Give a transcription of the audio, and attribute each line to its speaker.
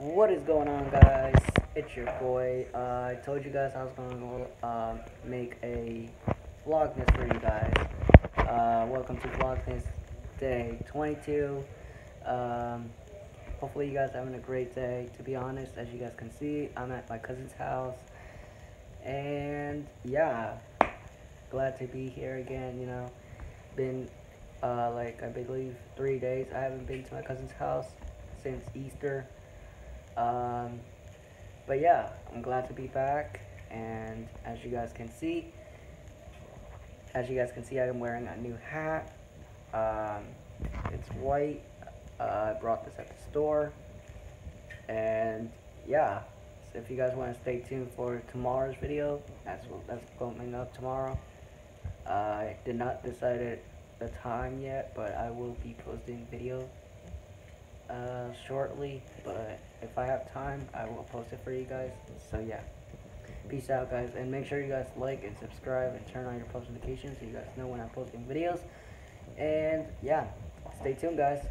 Speaker 1: What is going on, guys? It's your boy. Uh, I told you guys I was going to uh, make a vlogmas for you guys. Uh, welcome to Vlogmas Day 22. Um, hopefully you guys are having a great day. To be honest, as you guys can see, I'm at my cousin's house. And yeah, glad to be here again, you know. Been uh, like I believe three days I haven't been to my cousin's house since Easter. Um, but yeah, I'm glad to be back. And as you guys can see, as you guys can see, I am wearing a new hat. Um, it's white. Uh, I brought this at the store. And yeah, so if you guys want to stay tuned for tomorrow's video, that's what that's coming up tomorrow. Uh, I did not decide the time yet, but I will be posting video uh, shortly. But if I have time, I will post it for you guys. So yeah, peace out, guys, and make sure you guys like and subscribe and turn on your post notifications so you guys know when I'm posting videos. And yeah, stay tuned, guys.